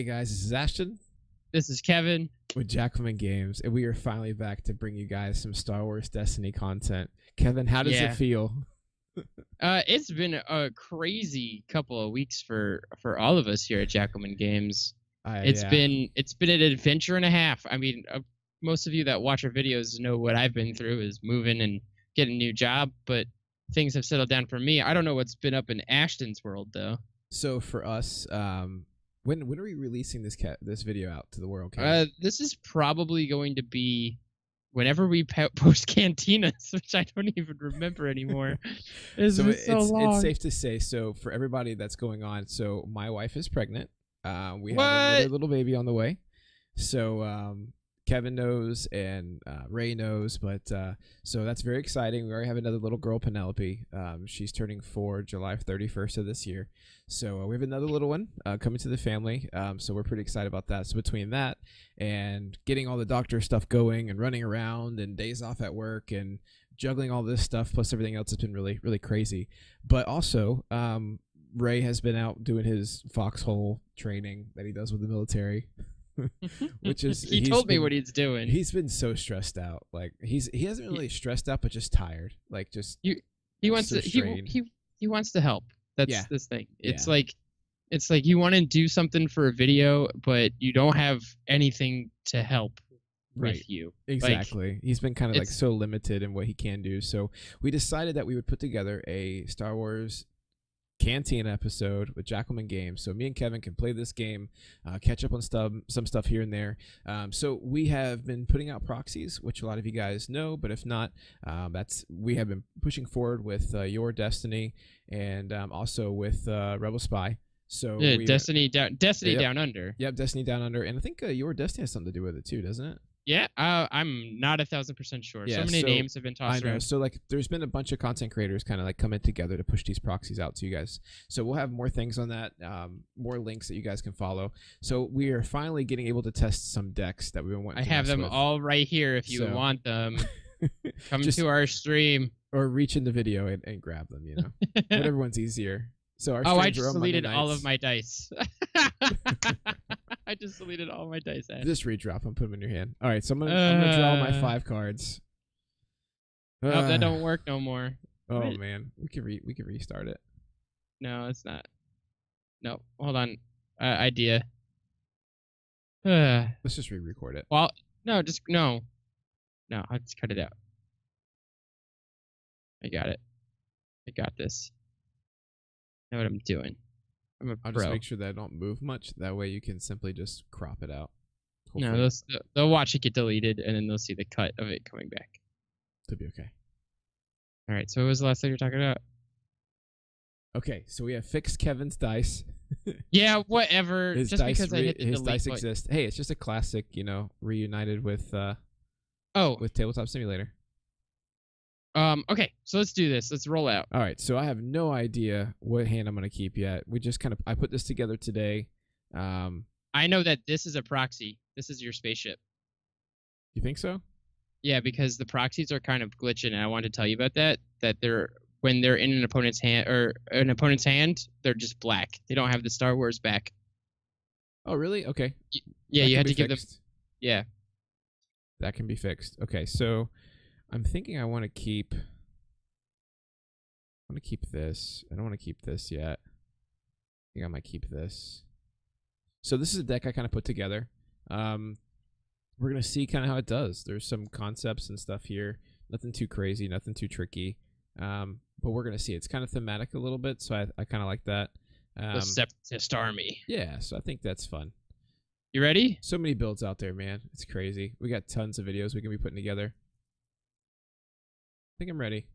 Hey guys, this is Ashten This is Kevin. with Jackalmen Games, and we are finally back to bring you guys some Star Wars Destiny content. Kevin, how does Yeah. it feel? Uh, it's been a crazy couple of weeks for for all of us here at Jackalmen Games. I, It's yeah. been it's been an adventure and a half. I mean, uh, most of you that watch our videos know what I've been through is moving and getting a new job, but things have settled down for me. I don't know what's been up in Ashten's world though. so for us. Um, when when are we releasing this ca- this video out to the world? Uh, this is probably going to be whenever we post cantinas, which I don't even remember anymore. It's so it's so it's safe to say. So for everybody that's going on, so my wife is pregnant. Uh, we have What? another little baby on the way. So um, Kevin knows and uh, Ray knows, but uh, so that's very exciting. We already have another little girl, Penelope. Um, she's turning four July 31st of this year. So uh, we have another little one uh, coming to the family. Um, so we're pretty excited about that. So between that and getting all the doctor stuff going and running around and days off at work and juggling all this stuff plus everything else has been really really crazy. But also, um, Ray has been out doing his foxhole training that he does with the military, which is he told me what he's doing. He's been so stressed out. Like he's he hasn't been really stressed out, but just tired. Like just he wants so to he, strained. he he wants to help that's Yeah. this thing it's Yeah. like it's like you want to do something for a video but you don't have anything to help with Right. you Exactly. He's been kind of like so limited in what he can do. So we decided that we would put together a Star Wars Cantina episode with Jackalmen Games. So me and Kevin can play this game, uh, catch up on stuff, some stuff here and there. Um, so we have been putting out proxies, which a lot of you guys know, but if not, um, that's we have been pushing forward with uh, Your Destiny and um, also with uh, Rebel Spy. So yeah, we, destiny down destiny Yep. down under Yep, Destiny Down Under, and I think uh, Your Destiny has something to do with it too, doesn't it? Yeah uh, i'm not a thousand percent sure Yeah, so many so names have been I tossed know. around So like, there's been a bunch of content creators kind of like coming together to push these proxies out to you guys. So we'll have more things on that, um, more links that you guys can follow. So we are finally getting able to test some decks that we've been wanting. i to have them with. all right here if you So- want them come Just- to our stream or reach in the video and, and grab them. You know, whatever one's easier. So our oh i just deleted all of my dice i just deleted all my dice Ash. Just redrop them, put them in your hand. All right, so I'm gonna, I'm gonna draw my Uh. five cards. oh Ah, that don't work no more Oh Wait. man, we can re- we can restart it. No, it's not. No, hold on. Uh, idea. Uh, Let's just re-record it. well, no, just no. No, I'll just cut it out. I got it. I got this. I know what I'm doing. I'm a I'll pro. just make sure that I don't move much. That way you can simply just crop it out. no, Hopefully they'll, they'll watch it get deleted, and then they'll see the cut of it coming back. to be okay. All right. So what was the last thing you were talking about? Okay, so we have fixed Kevin's dice. Yeah, whatever. His just dice, because I re- hit the his delete dice button. exist. Hey, it's just a classic, you know, reunited with uh Oh, with Tabletop Simulator. Um. Okay, so let's do this. Let's roll out. All right, so I have no idea what hand I'm gonna keep yet. We just kind of I put this together today. Um, I know that this is a proxy. This is your spaceship. you think so? Yeah, because the proxies are kind of glitching, and I wanted to tell you about that. That they're when they're in an opponent's hand or an opponent's hand, they're just black. They don't have the Star Wars back. Oh, really? Okay. Yeah, That you had to give them. Yeah, That can be fixed. Okay, so I'm thinking I want to keep. I want to keep this. I don't want to keep this yet. I think I might keep this. So this is a deck I kind of put together. Um, we're gonna see kind of how it does. There's some concepts and stuff here. Nothing too crazy. Nothing too tricky. Um, but we're gonna see. It's kind of thematic a little bit, so I, I kind of like that. Um, the Separatist army. yeah, so I think that's fun. You ready? So many builds out there, man. It's crazy. We got tons of videos we can be putting together. I think I'm ready.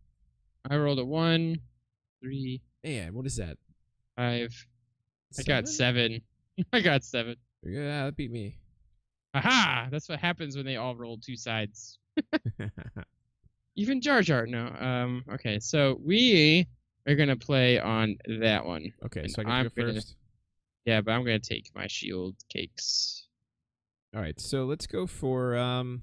I rolled a one, three, Man, what is that? five. I got seven. I got seven. Yeah, that beat me. Aha! That's what happens when they all roll two sides. Even Jar Jar. No. Um. Okay. So we are gonna play on that one. okay, And so I can I'm go gonna- first. Yeah, but I'm gonna take my shield cakes. All right, so let's go for um.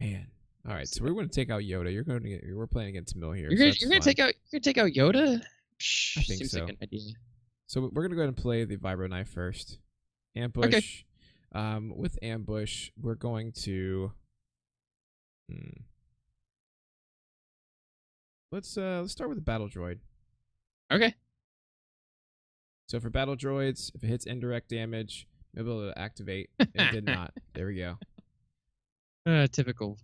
Man, all right, so we're going to take out Yoda. You're going to get. We're playing against Mill here. You're so gonna that's you're gonna take out you're gonna take out Yoda. Psh, I think seems so. like an idea. So we're gonna go ahead and play the vibro knife first. Ambush. Okay. Um, with ambush, we're going to. Hmm. Let's uh let's start with the battle droid. Okay. So for battle droids, if it hits indirect damage, be able to activate. It did not. There we go. Uh, typical.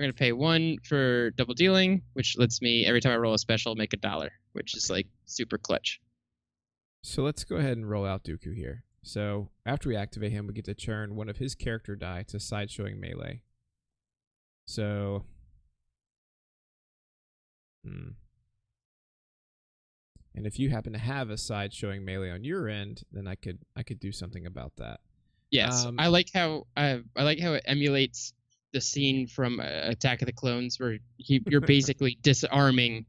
We're gonna pay one for double dealing, which lets me every time I roll a special make a dollar, which is like super clutch. So let's go ahead and roll out Dooku here. So after we activate him, we get to turn one of his character die to side showing melee. So, hmm. And if you happen to have a side showing melee on your end, then I could I could do something about that. Yes, Um, I like how I I like how it emulates the scene from uh, Attack of the Clones where he, you're basically disarming,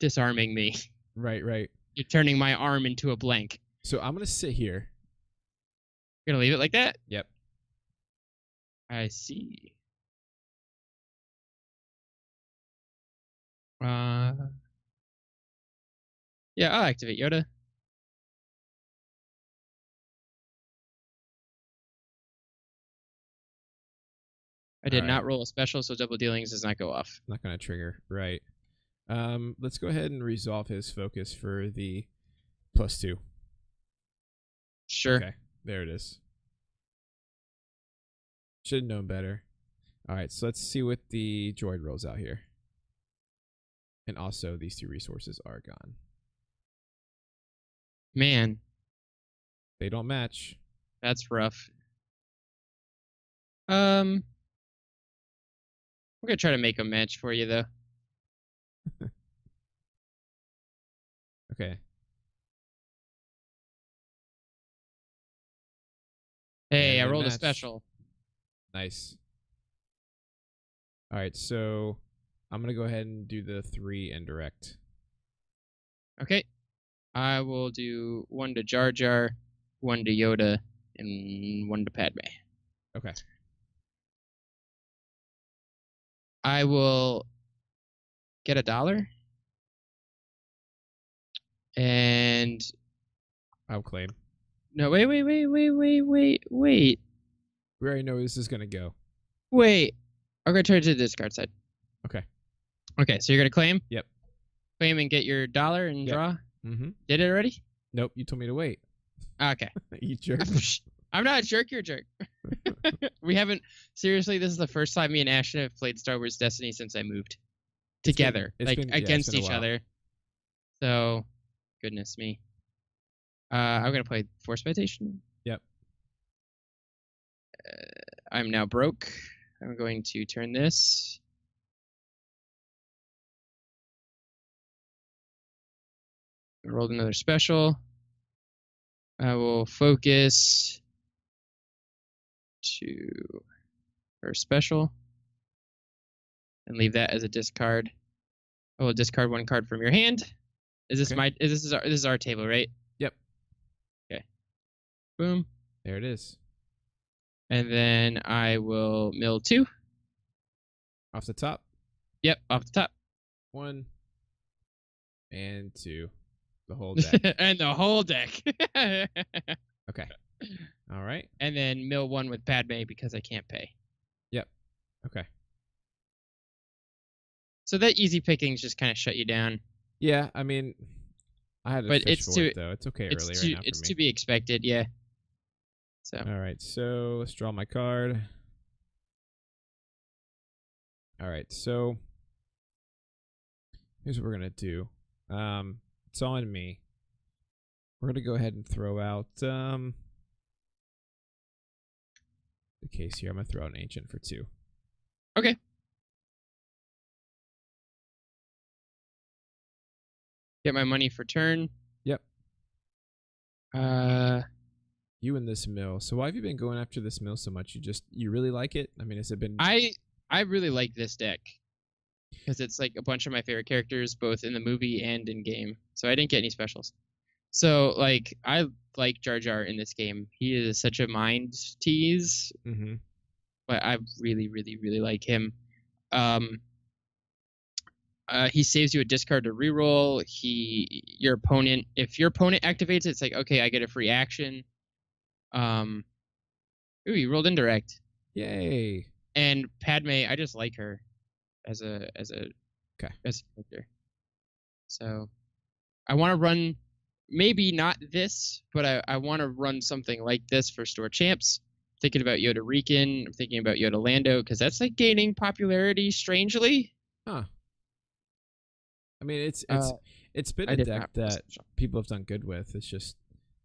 disarming me. Right, right. You're turning my arm into a blank. So I'm gonna sit here. You're gonna leave it like that? Yep. I see. Uh. Yeah, I'll activate Yoda. I did Alright. not roll a special, so double dealings does not go off. Not gonna trigger. Right. Um, let's go ahead and resolve his focus for the plus two. Sure. Okay, there it is. Should have known better. All right, so let's see what the droid rolls out here. And also, these two resources are gone. Man, They don't match. that's rough. Um, I'm gonna try to make a match for you though. Okay. Hey, And I rolled a special. Nice. All right, so I'm gonna go ahead and do the three indirect. Okay. I will do one to Jar Jar, one to Yoda, and one to Padme. Okay. I will get a dollar. And I'll claim. no, wait, wait, wait, wait, wait, wait, wait, We already know where this is gonna go. wait. I'm gonna turn it to the discard side. Okay. Okay, so you're gonna claim? Yep. Claim and get your dollar and Yep. draw? Mm-hmm. Did it already? Nope, you told me to wait. Okay. you jerk. I'm not a jerk, you're a jerk. we haven't seriously, this is the first time me and Ashten have played Star Wars Destiny since I moved. It's been- Together. it's like been- against a each other. So goodness me. Uh I'm gonna play Force Meditation. Yep. Uh, I'm now broke. I'm going to turn this. I rolled another special. I will focus to her special and leave that as a discard. Oh, I will discard one card from your hand. Is this Okay. my? Is this is our, this is our table, right? Yep. Okay. Boom, There it is. and then I will mill two. Off the top. Yep, off the top, One and two. The whole deck. and the whole deck. okay. All right. and then mill one with Padme because I can't pay. Yep. Okay. So that easy pickings just kind of shut you down. Yeah, I mean, I had to But it's it though. It's okay it's early to right now for it's to be expected, yeah. So All right, so let's draw my card. All right, so here's what we're gonna do. Um, it's on me. We're gonna go ahead and throw out um the case here. I'm gonna throw out an ancient for two. Okay. get my money for turn. Yep. Uh, You and this mill. So why have you been going after this mill so much? You just you really like it? I mean, has it been? I I really like this deck because it's like a bunch of my favorite characters, both in the movie and in game. So I didn't get any specials. So like I like Jar Jar in this game. He is such a mind tease, mm-hmm. but I really, really, really like him. Um, uh, he saves you a discard to reroll. He your opponent if your opponent activates it, it's like okay, I get a free action. Um, ooh, you rolled indirect. Yay. And Padme, I just like her as a as a Okay. as a character. So I want to run maybe not this, but I, I want to run something like this for store champs. Thinking about Yoda Rican, I'm thinking about Yoda Lando because that's like gaining popularity strangely. Huh. I mean, it's it's Uh, it's been I a deck that people have done good with. It's just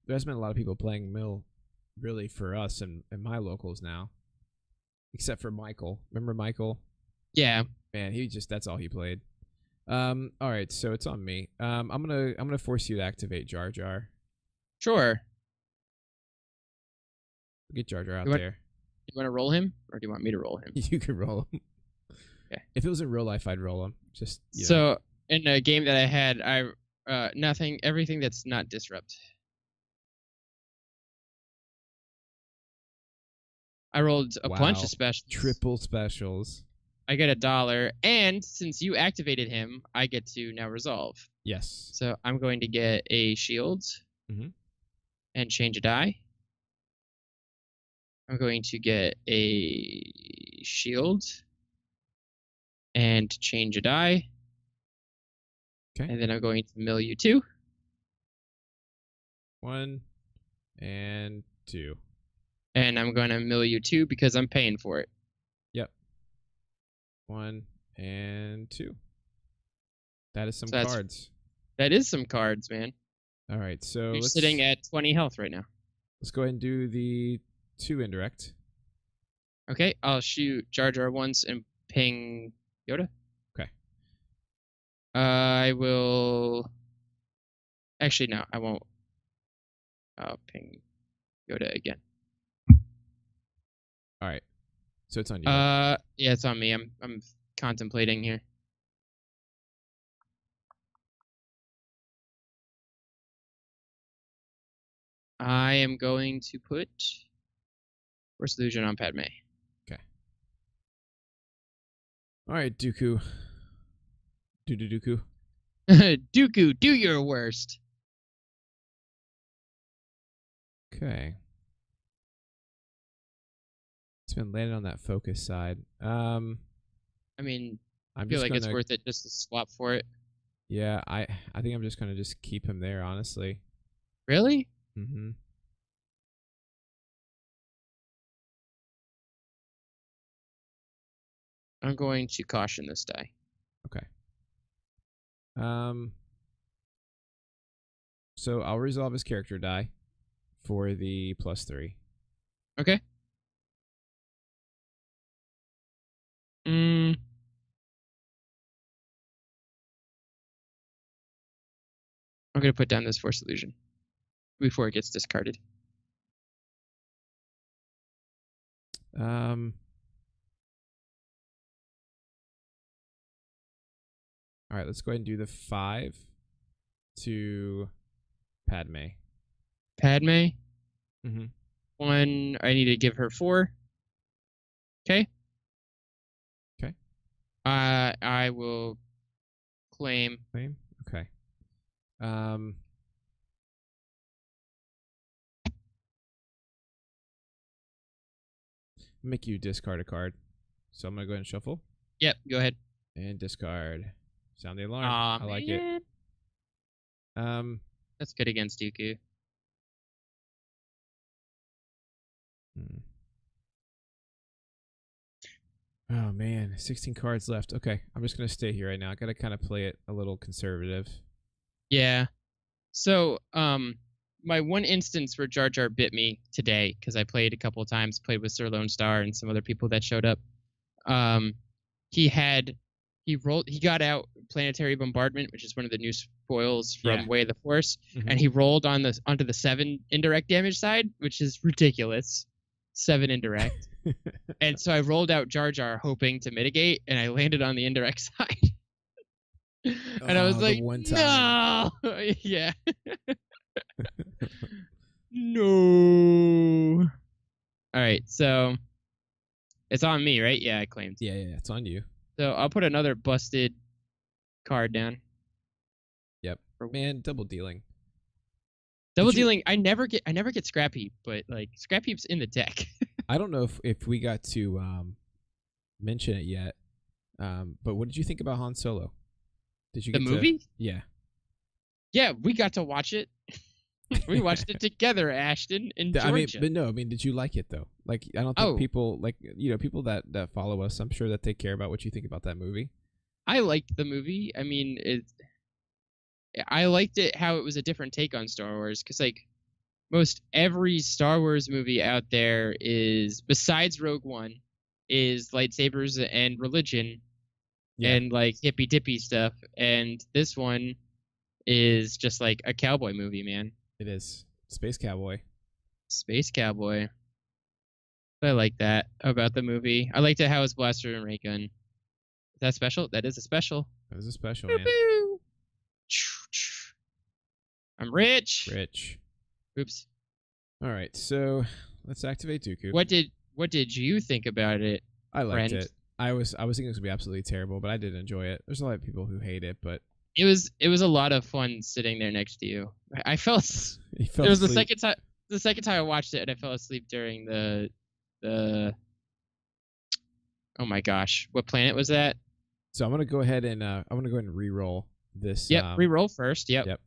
there hasn't been a lot of people playing Mill, really for us and, and my locals now, except for Michael. Remember Michael? Yeah, Man, he just that's all he played. Um. All right, so it's on me. Um. I'm gonna I'm gonna force you to activate Jar Jar. sure. Get Jar Jar out You want- there. You want to roll him, or do you want me to roll him? You can roll him. Okay. If it was in real life, I'd roll him. Just you know. So in a game that I had, I uh nothing, everything that's not disrupt. I rolled a bunch of specials. triple specials. I get a dollar, and since you activated him, I get to now resolve. Yes. So I'm going to get a shield Mhm. and change a die. I'm going to get a shield and change a die. Okay. And then I'm going to mill you two. One and two. And I'm going to mill you two because I'm paying for it. One and two. That is some So cards. That is some cards, man. All right, so You're sitting at 20 health right now. let's go ahead and do the two indirect. Okay, I'll shoot Jar Jar once and ping Yoda. Okay. I will. Actually, no, I won't. I'll ping Yoda again. All right, so it's on you. Uh, yeah, it's on me. I'm I'm contemplating here. I am going to put Force Illusion on Padme. Okay. All right, Dooku. Doo Dooku. Dooku, do your worst. Okay. It's been landing on that focus side. Um, I mean, I'm feel like gonna, it's worth it just to swap for it. Yeah, I I think I'm just gonna just keep him there. Honestly. Really? Mm-hmm. I'm going to caution this die. Okay. Um. So I'll resolve his character die for the plus three. Okay. Mm. I'm gonna put down this force illusion before it gets discarded. Um. All right, let's go ahead and do the five to Padme. Padme, Mm-hmm. one. I need to give her four. Okay. Uh, I will claim. Claim. Okay. Um. Make you discard a card. So I'm gonna go ahead and shuffle Yep. Go ahead. and discard. Sound the alarm. Aw, I like man. it. Um. That's good against Dooku. Oh man, 16 cards left. Okay, I'm just gonna stay here right now. I gotta kind of play it a little conservative. Yeah. So, um, my one instance where Jar Jar bit me today because I played a couple of times, played with Sir Lone Star and some other people that showed up. Um, he had he rolled he got out planetary bombardment, which is one of the new spoils from Yeah. Way of the Force, Mhm. and he rolled on the onto the seven indirect damage side, which is ridiculous. Seven indirect. And so I rolled out Jar Jar hoping to mitigate, and I landed on the indirect side. and I was Oh, like, one no, yeah, no. All right, so it's on me, right? Yeah, I claimed. yeah, yeah, it's on you. So I'll put another busted card down. Yep. Man, double dealing. Double you- dealing. I never get. I never get scrap heap, but like scrap heap's in the deck. I don't know if, if we got to um, mention it yet, um, but what did you think about Han Solo? Did you the get to- movie? yeah, Yeah, we got to watch it. we watched it together, Ashten in Th- Georgia. I mean, but no, I mean, did you like it though? Like, I don't think Oh. people like you know people that that follow us. I'm sure that they care about what you think about that movie. I liked the movie. I mean, it. I liked it how it was a different take on Star Wars because like most every Star Wars movie out there is besides Rogue One is lightsabers and religion Yeah. and like hippy dippy stuff, and this one is just like a cowboy movie, man. It is Space Cowboy. Space cowboy. I like that about the movie. I liked it how it's blaster and ray gun. Is that special? That is a special. That was a special man. I'm rich. Rich. Oops. All right, so let's activate Dooku. What did what did you think about it? I liked friend? it. I was I was thinking it was gonna be absolutely terrible, but I did enjoy it. There's a lot of people who hate it, but It was it was a lot of fun sitting there next to you. I, felt, fell It was the second time the second time I watched it, and I fell asleep during the the. Oh my gosh, what planet was that? So I'm gonna go ahead and uh, I'm gonna go ahead and re-roll this. Yep, um, re-roll first. Yep. Yep.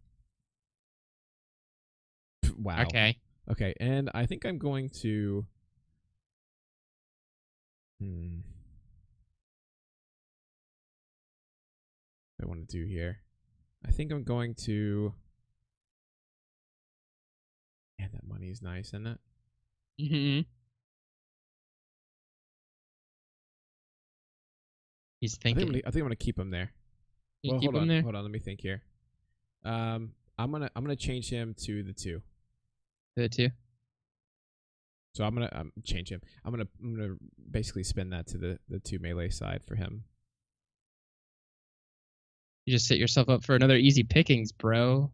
Wow. Okay. Okay, and I think I'm going to. Hmm. What I want to do here. I think I'm going to. Man, that money is nice, isn't it? Mm-hmm. He's I think, I'm thinking. gonna, I think I'm gonna keep him there. You well, keep hold him on, there. hold on. Let me think here. Um, I'm gonna I'm gonna change him to the two. The two. So I'm gonna um, change him. I'm gonna I'm gonna basically spin that to the the two melee side for him. You just set yourself up for another easy pickings, bro.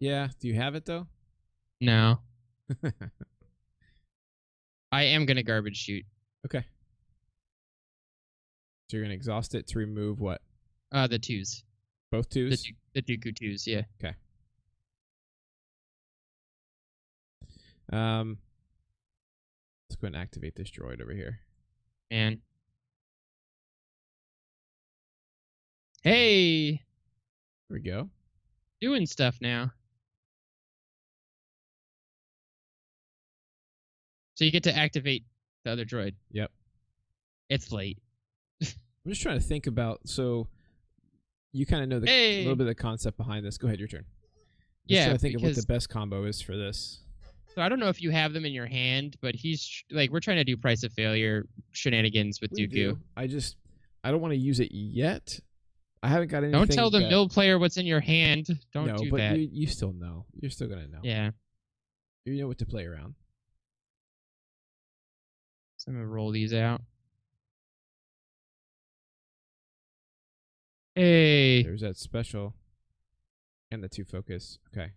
Yeah. Do you have it though? No, I am gonna garbage chute. okay. So you're gonna exhaust it to remove what? Uh, the twos. Both The twos. Du- the Dooku twos. Yeah. Um. Let's go ahead and activate this droid over here. Man. Hey, Here we go. doing stuff now. So you get to activate the other droid. Yep. It's late. I'm just trying to think about. So you kind of know the, a little bit of the concept behind this. Go ahead, your turn. Just Yeah, trying to think of what the best combo is for this. So I don't know if you have them in your hand, but he's like we're trying to do price of failure shenanigans with We Dooku. do. I just I don't want to use it yet. I haven't got anything. Don't tell the that- mill player what's in your hand. Don't no, do but that. You, you still know. You're still gonna know. Yeah. You know what to play around. So I'm gonna roll these out. Hey. There's that special, and the two focus. Okay.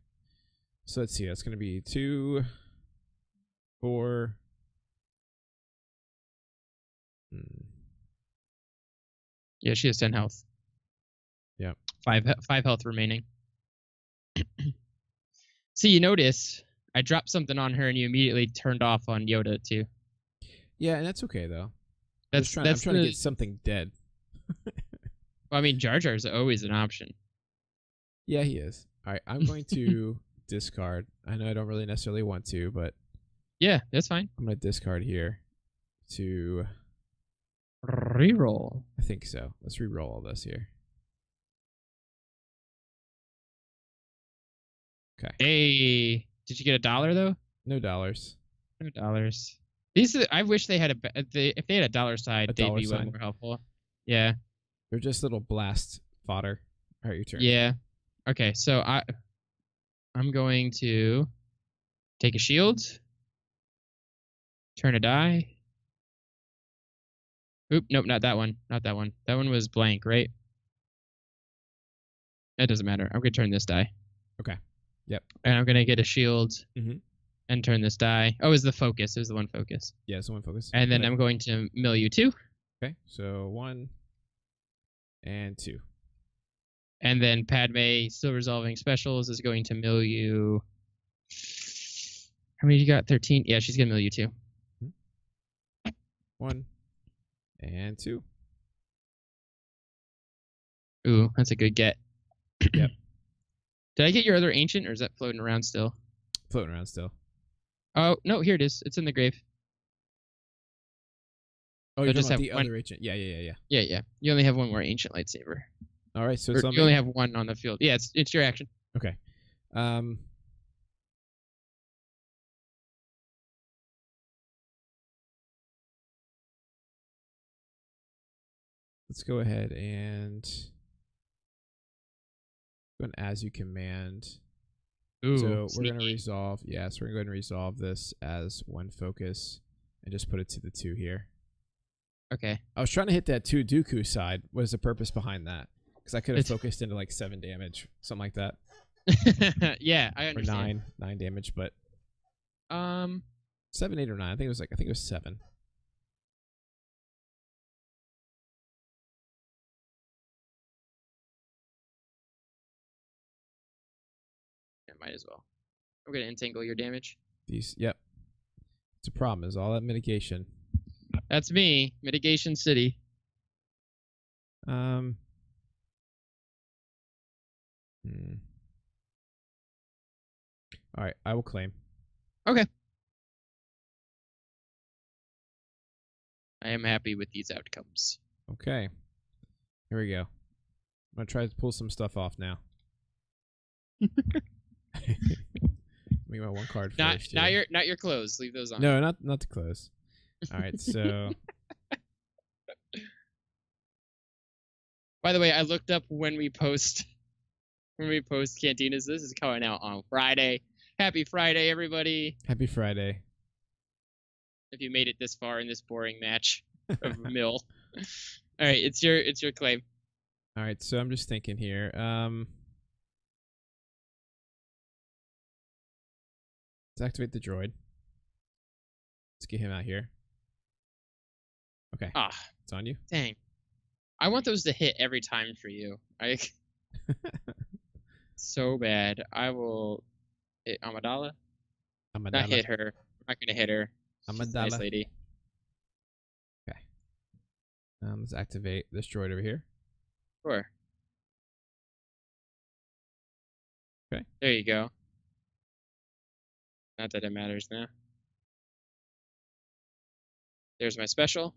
So let's see. That's gonna be two, four. Hmm. Yeah, she has ten health. Yeah. Five five health remaining. See, you notice I dropped something on her and you immediately turned off on Yoda too. Yeah, and that's okay though. I'm trying, that's I'm trying the, to get something dead. well, I mean, Jar Jar's always an option. Yeah, he is. All right, I'm going to discard. I know I don't really necessarily want to, but Yeah, that's fine. I'm gonna discard here. To Reroll. I think so. Let's re-roll all this here. Okay. Hey, did you get a dollar though? No dollars. No dollars. These, are- I wish they had a. ba- If they, if they had a dollar side, A they'd dollar be way more helpful. Yeah. They're just little blast fodder. All right, your turn. Yeah. Okay, so I I'm going to take a shield. Turn a die. Oop, nope, not that one. Not that one. That one was blank, right? That doesn't matter. I'm gonna turn this die. Okay. Yep. And I'm gonna get a shield Mhm. and turn this die. Oh, is the focus. It was the one focus. Yeah, so one focus. And then I'm going to mill you two. Okay, so one and two. And then Padme, still resolving specials, is going to mill you. How many you got? 13? Yeah, she's going to mill you two. Hmm. One and two. Ooh, that's a good get. Yep. Did I get your other ancient, or is that floating around still? Floating around still. Oh, no, here it is. It's in the grave. Oh, you just just have the one- other agent. Yeah, yeah, yeah, yeah. Yeah, yeah. You only have one more ancient lightsaber. All right, so Or you only have one on the field. Yeah, it's it's your action. Okay. Um. Let's go ahead and go an as you command. Ooh, so we're gonna sneaky. resolve. Yes, we're gonna go ahead and resolve this as one focus, and just put it to the two here. Okay. I was trying to hit that two Dooku side. What is the purpose behind that? Because I could have focused into like seven damage, something like that, yeah, I understand. or nine, nine damage, but Um, seven, eight, or nine. I think it was like I think it was seven. yeah, might as well. I'm gonna entangle your damage. These, yep. It's a problem. Is all that mitigation. That's me, Mitigation City. Um. Hmm. All right, I will claim. Okay. I am happy with these outcomes. Okay. Here we go. I'm gonna try to pull some stuff off now. Get my one card Not first. not your not your clothes. Leave those on. No, not not to close. All right, so By the way, I looked up when we post when we post Cantinas. This is coming out on Friday. Happy Friday, everybody! happy Friday. If you made it this far in this boring match of Mill. All right, it's your it's your claim. All right, so I'm just thinking here. Um, let's activate the droid. Let's get him out here. Okay, Ah, it's on you. dang! I want those to hit every time for you. I so bad. I will hit Amidala. Not hit her. I'm not gonna hit her. She's a nice Amidala. lady. Um, let's activate this droid over here. Sure. Okay. There you go. Not that it matters now. There's my special.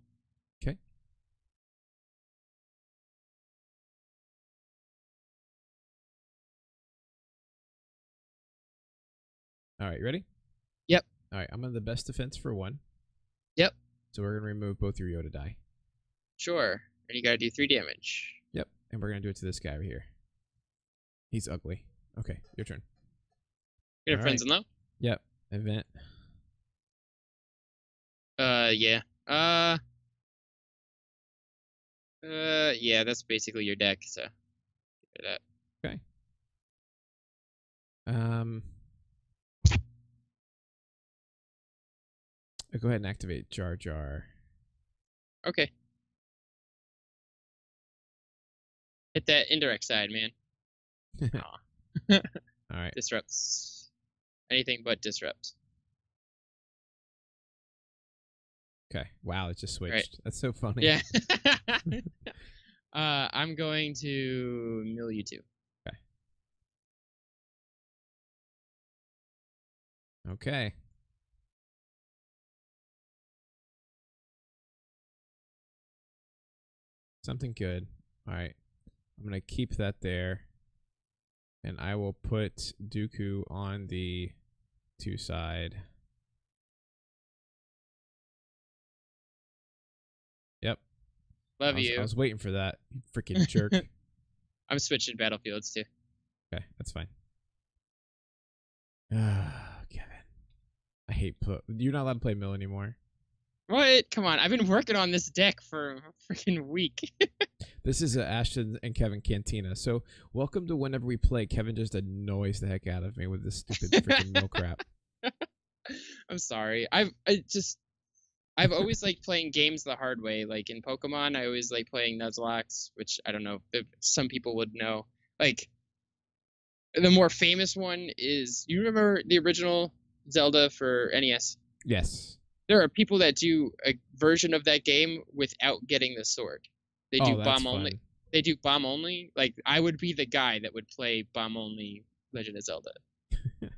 All right, you ready? Yep. All right, I'm on the best defense for one. Yep. So we're gonna remove both your Yoda die. Sure. And you gotta do three damage. Yep. And we're gonna do it to this guy over here. He's ugly. Okay, your turn. Have All friends in low? Yep. Event. Uh, yeah. Uh. Uh, yeah. That's basically your deck. So. that. Um. Go ahead and activate Jar Jar. Okay. Hit that indirect side, man. All right. Disrupts. Anything but disrupts. Okay. Wow, it just switched. Right. That's so funny. Yeah. uh, I'm going to mill you two. Okay. Something good. All right. I'm going to keep that there. And I will put Dooku on the two side. Yep. Love I was, you. I was waiting for that. You freaking jerk. I'm switching battlefields too. Okay, that's fine. Ah, Kevin. I hate put. You're not allowed to play Mill anymore. What? Come on. I've been working on this deck for a freaking week. This is uh, Ashten and Kevin Cantina. So welcome to whenever we play. Kevin just annoys the heck out of me with this stupid freaking mill crap. I'm sorry. I've I just I've always liked playing games the hard way. Like in Pokemon, I always like playing Nuzlocke, which I don't know if some people would know. like the more famous one is you remember the original Zelda for NES? Yes. There are people that do a version of that game without getting the sword. They do oh, that's bomb only. fun. They do bomb only. Like I would be the guy that would play bomb only Legend of Zelda. All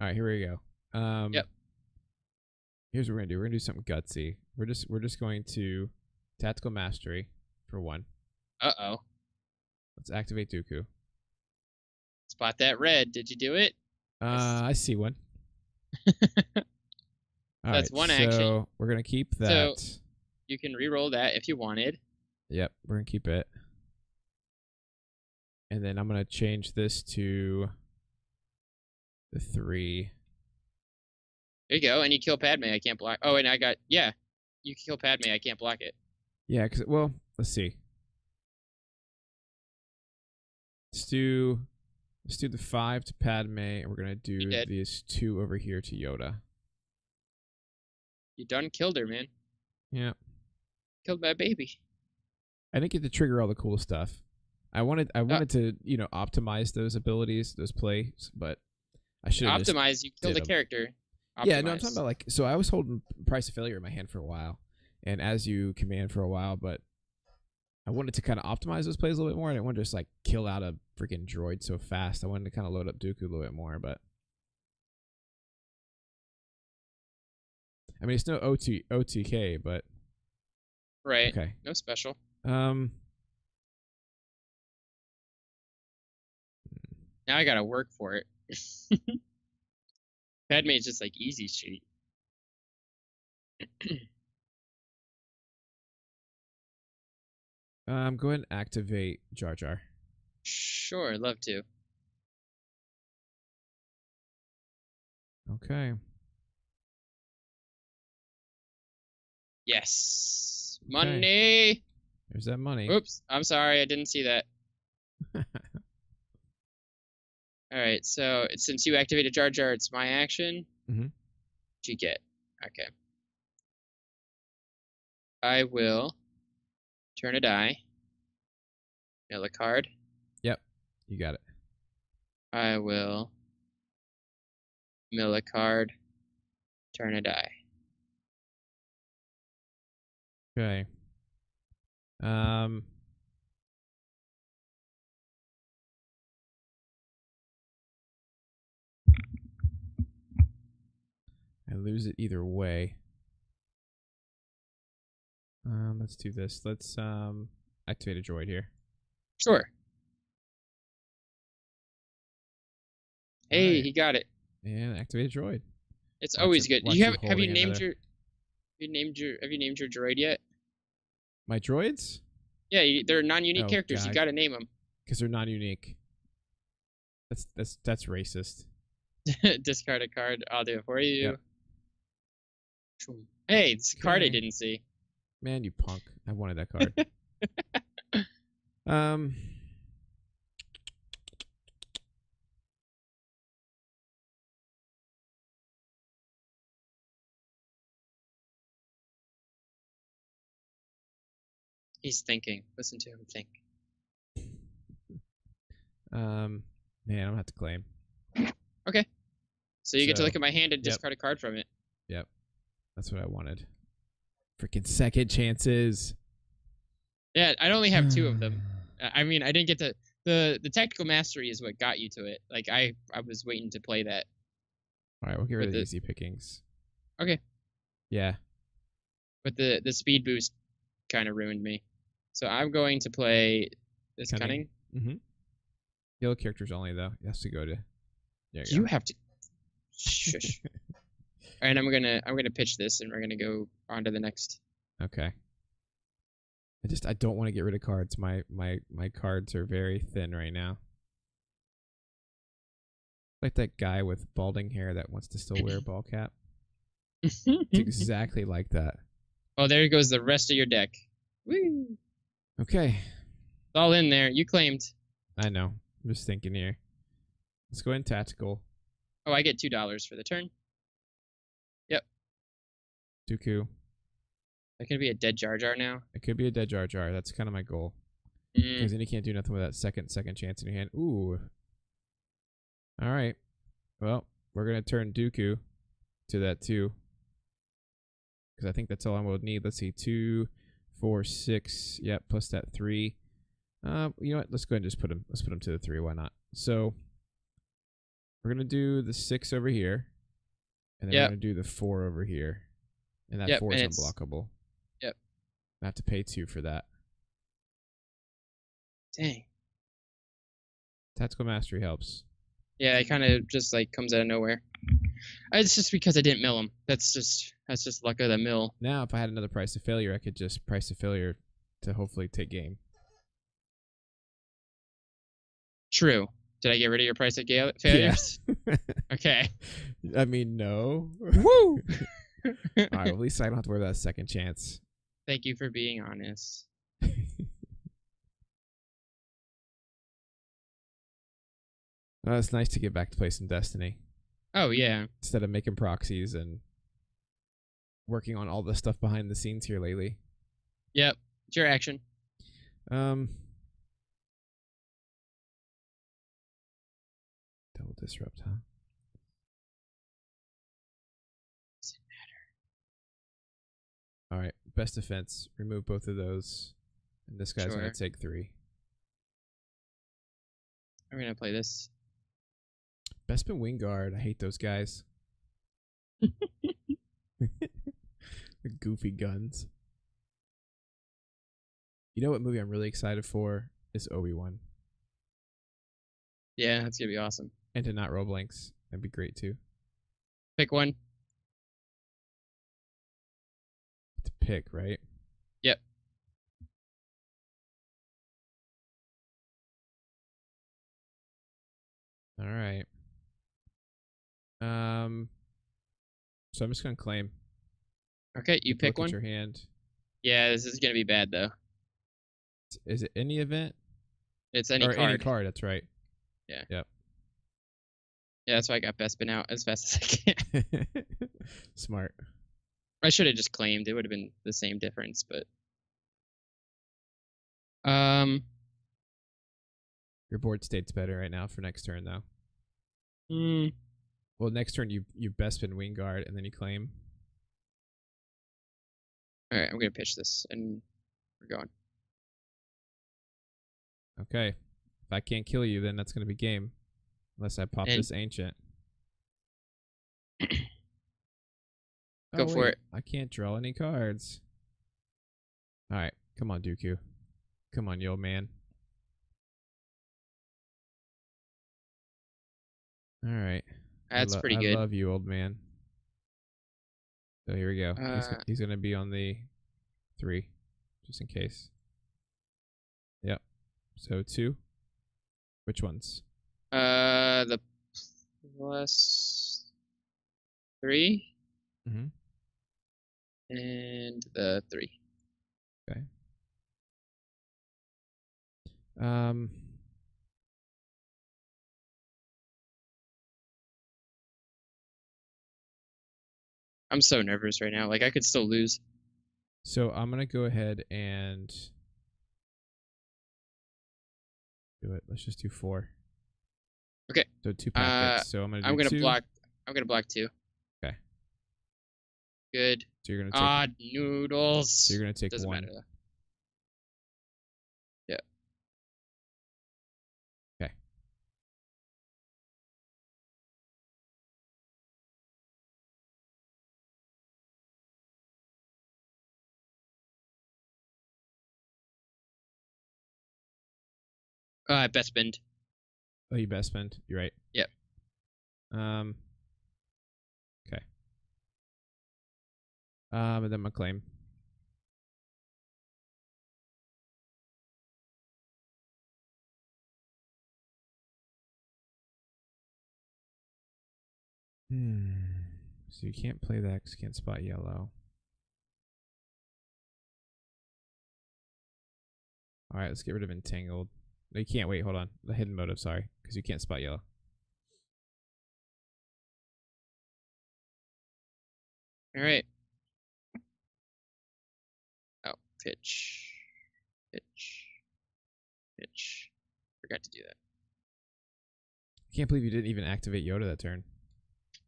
right, here we go. Um, Yep. Here's what we're gonna do. We're gonna do something gutsy. We're just we're just going to tactical mastery for one. Uh oh. Let's activate Dooku. Spot that red. Did you do it? Uh, I see one. All That's right, one so action. we're gonna keep that. So You can re-roll that if you wanted. Yep, we're gonna keep it. And then I'm gonna change this to the three. There you go. And you kill Padme. I can't block. Oh, and I got yeah. You kill Padme. I can't block it. Yeah, cause well, let's see. Let's do let's do the five to Padme, and we're gonna do these two over here to Yoda. You done killed her, man. Yeah, Killed my baby. I didn't get to trigger all the cool stuff. I wanted I uh wanted to you know optimize those abilities, those plays, but I should Optimize. You killed a character. Yeah, no, I'm talking about like so I was holding Price of Failure in my hand for a while, and as you command for a while, but I wanted to kind of optimize those plays a little bit more. I didn't want to just like kill out a freaking droid so fast. I wanted to kind of load up Dooku a little bit more, but I mean it's no OT OTK, but right. okay. No special. Um, Now I gotta work for it. Padme is just like easy cheat. um, go ahead and activate Jar Jar. Sure, love to. Okay. Yes. Okay. Money. There's that money. Oops. I'm sorry. I didn't see that. All right. So since you activated Jar Jar, it's my action. Mhm. What you get? Okay. I will turn a die. Mill a card. Yep. You got it. I will mill a card. Turn a die. Okay. Um. I lose it either way. Um, let's do this. Let's um activate a droid here. Sure. Hey, Alright. he got it. And activate a droid. It's Watch always good. You have have you named another- your you named your have you named your droid yet? My droids? Yeah, you, they're non-unique Oh, characters. You got to name them Because they're non unique. That's that's that's racist. Discard a card. I'll do it for you. Yep. Hey, it's a card I didn't see. Man, you punk. I wanted that card. um He's thinking. Listen to him think. um man, I'm gonna have to claim. Okay. So you get to So, look at my hand and yep. discard a card from it. Yep, that's what I wanted. Freaking second chances. Yeah, I only have two of them. I I mean, I didn't get to the the tactical mastery is what got you to it. Like I I was waiting to play that. All right, we'll get rid of the the- easy pickings. Okay. Yeah. but the the speed boost kind of ruined me. So I'm going to play this Cunning. cunning. Mm-hmm. Yellow characters only though. It has to go to. There you, You have to shush. and I'm gonna I'm gonna pitch this, and we're gonna go on to the next. Okay. I just I don't want to get rid of cards. My my my cards are very thin right now. Like that guy with balding hair that wants to still wear a ball cap. It's exactly like that. oh, there goes the rest of your deck. Woo! It's all in there. You claimed. I know. I'm just thinking here. Let's go in tactical. Oh, I get two dollars for the turn. Yep. Dooku. That could be a dead Jar Jar now. It could be a dead Jar Jar. That's kind of my goal. Mm, because then you can't do nothing with that second second chance in your hand. Ooh. All right. Well, we're gonna turn Dooku to that two. Because I think that's all I would need. Let's see, two, four, six. Yep, plus that three. Uh, you know what? Let's go ahead and just put them. Let's put them to the three. Why not? So we're gonna do the six over here, and then Yep. we're gonna do the four over here, and that Yep, four and is unblockable. Yep. I have to pay two for that. dang. Tactical mastery helps. Yeah, it kind of just like comes out of nowhere. Uh, It's just because I didn't mill him. That's just that's just luck of the mill. Now, if I had another price of failure, I could just price of failure to hopefully take game. True. Did I get rid of your price of gale- failures? Okay. I mean, no. Woo! All right, at least I don't have to worry about a second chance. Thank you for being honest. Oh, it's nice to get back to play some Destiny Oh yeah. instead of making proxies and working on all the stuff behind the scenes here lately. Yep. It's your action. Um, double disrupt, huh? Does it matter? All right, best defense. Remove both of those, and this guy's gonna take three. I'm gonna play this. Bespin Wing Guard. I hate those guys. the goofy guns. You know what movie I'm really excited for is Obi Wan, Yeah, that's gonna be awesome. and to not roll blanks. That'd be great too. Pick one. To pick, right? Yep. All right. Um. So I'm just gonna claim. Okay, you Look pick one. Your hand. Yeah, this is gonna be bad though. Is it any event It's any or card. any card? That's right. Yeah, Yep. Yeah, that's why I got Bespin out as fast as I can. Smart. I should have just claimed. It would have been the same difference, but um, Your board state's better right now for next turn though. hmm, Well, next turn you you Bespin Wing Guard and then you claim. All right, I'm gonna pitch this, and we're going. Okay. If I can't kill you, then that's gonna be game. Unless I pop And- this ancient. Go Oh, for wait, it. I can't draw any cards. All right, come on, Dooku. Come on, you old man. All right. That's pretty I love you, old man. So here we go. he's, Uh, go- he's gonna be on the three, just in case. Yep. So two. Which ones? Uh, the plus three Mm-hmm. and the three. Okay. Um. I'm so nervous right now. Like I could still lose. So I'm gonna go ahead and do it. Let's just do four. Okay. So two Uh, packets. so I'm gonna. Do I'm gonna two. block. I'm gonna block two. Okay. Good. So you're gonna take. Odd noodles. so you're gonna take Doesn't one. matter Uh, best bend. Oh, you best spend. You're right. Yep. Um. Okay. Um, and then my claim. Hmm. So you can't play that 'cause you can't spot yellow. All right, let's get rid of entangled. No, you can't. Wait, hold on. The hidden motive, sorry, because you can't spot yellow. All right. Oh, pitch. Pitch. Which forgot to do that. I can't believe you didn't even activate Yoda that turn.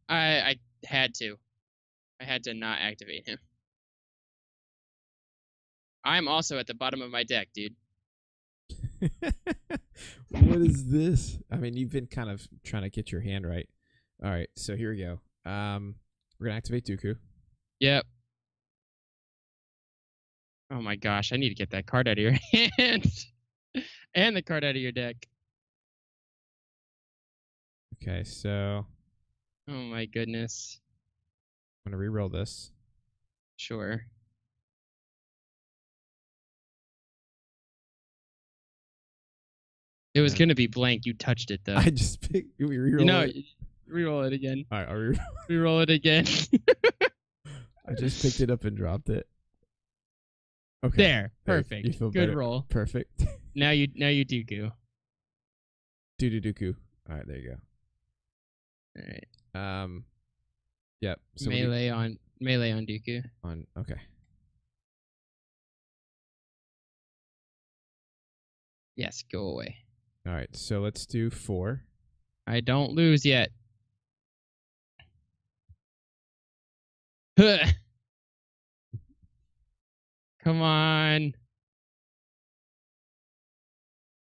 I I had to. I had to not activate him. I'm also at the bottom of my deck, dude. What is this? I mean, you've been kind of trying to get your hand right. All right, so here we go. Um, we're gonna activate Dooku. Yep. Oh my gosh, I need to get that card out of your hand. and the card out of your deck. Okay, so Oh my goodness. I'm gonna re-roll this. Sure. It was gonna be blank. You touched it though. I just picked. You re-roll you know, it. reroll it again. All right, I'll re- Reroll it again. I just picked it up and dropped it. Okay. there, you perfect. feel Good better. roll. Perfect. Now you now you do go. Doo doo dooku. All right, there you go. All right. Um, yep. So do melee on melee on Dooku. on. Okay. Yes, go away. All right. So let's do four. I don't lose yet. Huh. Come on.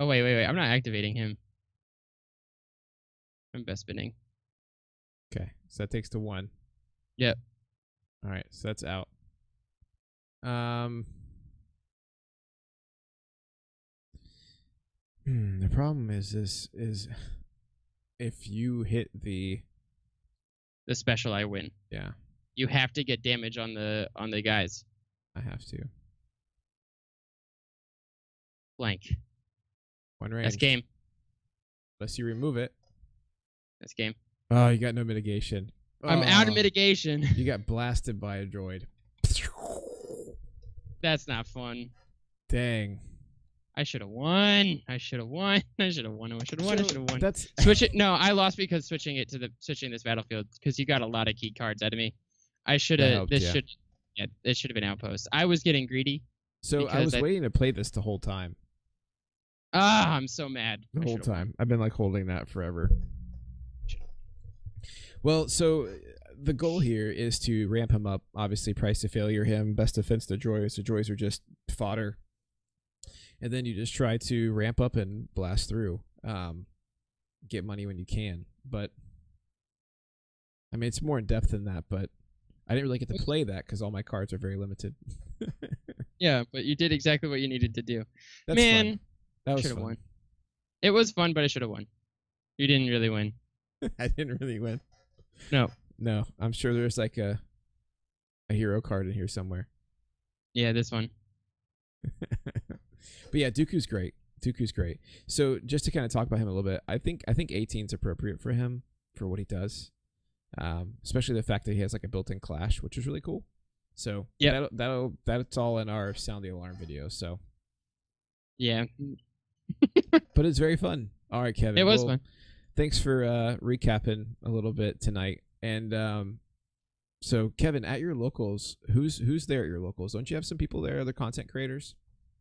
Oh wait, wait, wait. I'm not activating him. I'm best spinning. Okay. So that takes to one. Yep. All right. So that's out. Um. Hmm, the problem is this is if you hit the The special I win. yeah, You have to get damage on the on the guys. I have to. Blank. One range. That's game. Unless you remove it. That's game. Oh, you got no mitigation. I'm out of Oh, mitigation. You got blasted by a droid. That's not fun. Dang. I should have won. I should have won. I should have won. I should have won. I should have won. That's Switch it. No, I lost because switching it to the switching this battlefield because you got a lot of key cards out of me. I should have. This yeah. should. Yeah, this should have been outpost. I was getting greedy. so I was I- waiting to play this the whole time. Ah, I'm so mad. The I whole should've won. time. I've been like holding that forever. Well, so uh, the goal here is to ramp him up. Obviously, price to failure him, best defense to droids. The joys are just fodder. And then you just try to ramp up and blast through. Um, get money when you can. But I mean, it's more in depth than that. But I didn't really get to play that because all my cards are very limited. Yeah, but you did exactly what you needed to do. That's Man, fun. that was should have fun. won. It was fun, but I should have won. You didn't really win. I didn't really win. No. No, I'm sure there's like a a hero card in here somewhere. Yeah, this one. but yeah, Dooku's great. Dooku's great. So just to kind of talk about him a little bit, I think I think 18 is appropriate for him for what he does, um, especially the fact that he has like a built-in clash, which is really cool. So yeah, that'll, that'll that's all in our sound the alarm video. So, Yeah, but it's very fun. All right, Kevin. it was well, fun. Thanks for uh, recapping a little bit tonight. And um, so, Kevin, at your locals, who's who's there at your locals? Don't you have some people there, other content creators?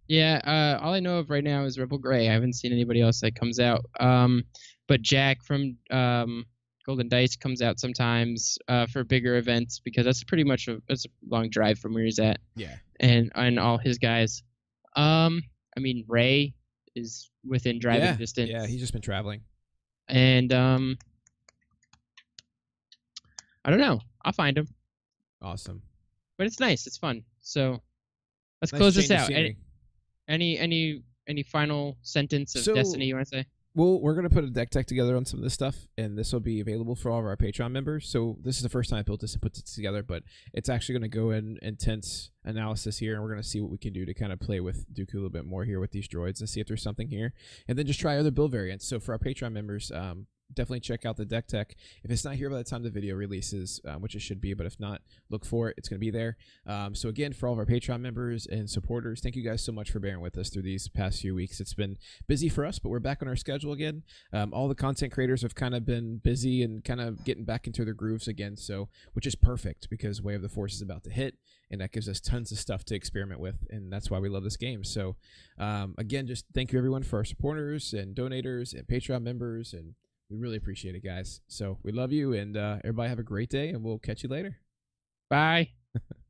Yeah, uh, all I know of right now is Rebel Gray. I haven't seen anybody else that comes out. Um, but Jack from um, Golden Dice comes out sometimes uh, for bigger events because that's pretty much a that's a long drive from where he's at, Yeah. and and all his guys. Um, I mean Ray is within driving yeah. distance. Yeah, he's just been traveling. and um, I don't know. I'll find him, Awesome. but it's nice. It's fun. So let's Nice close this out. Any any any final sentence of So- Destiny you want to say? Well, we're gonna put a deck tech together on some of this stuff, and this will be available for all of our Patreon members. So this is the first time I built this and put this together, but it's actually gonna go in intense analysis here, and we're gonna see what we can do to kind of play with Dooku a little bit more here with these droids and see if there's something here, and then just try other build variants. So for our Patreon members, um, definitely check out the deck tech. If it's not here by the time the video releases, um, which it should be, but if not, look for it. It's going to be there. Um, so again, for all of our Patreon members and supporters, thank you guys so much for bearing with us through these past few weeks. It's been busy for us, but we're back on our schedule again. Um, all the content creators have kind of been busy and kind of getting back into their grooves again. So, which is perfect because Way of the Force is about to hit, and that gives us tons of stuff to experiment with, and that's why we love this game. So, um, again, just thank you everyone for our supporters and donators and Patreon members, and we really appreciate it, guys. So we love you, and uh, everybody have a great day, and we'll catch you later. Bye.